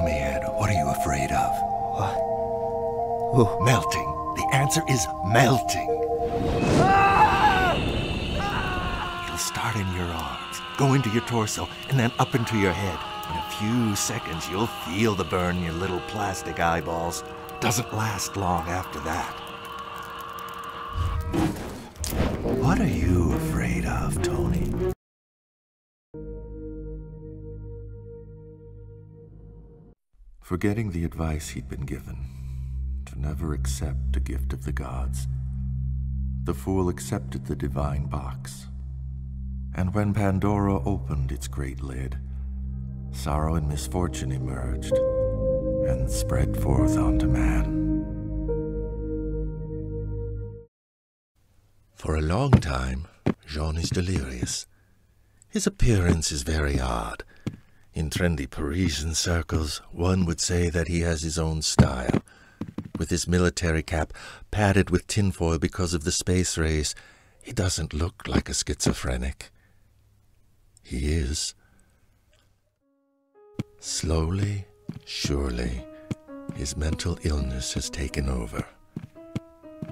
Tell me, Ed, what are you afraid of? What? Oh. Melting. The answer is melting. It'll start in your arms, go into your torso, and then up into your head. In a few seconds, you'll feel the burn in your little plastic eyeballs. Doesn't last long after that. What are you afraid of, Tony? Forgetting the advice he'd been given to never accept a gift of the gods, the fool accepted the divine box. And when Pandora opened its great lid, sorrow and misfortune emerged and spread forth onto man. For a long time, Jean is delirious. His appearance is very odd. In trendy Parisian circles, one would say that he has his own style. With his military cap padded with tinfoil because of the space race, he doesn't look like a schizophrenic. He is. Slowly, surely, his mental illness has taken over.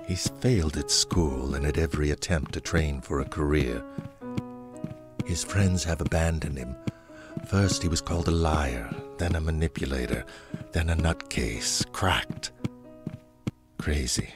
He's failed at school and at every attempt to train for a career. His friends have abandoned him. First, he was called a liar, then a manipulator, then a nutcase, cracked, crazy.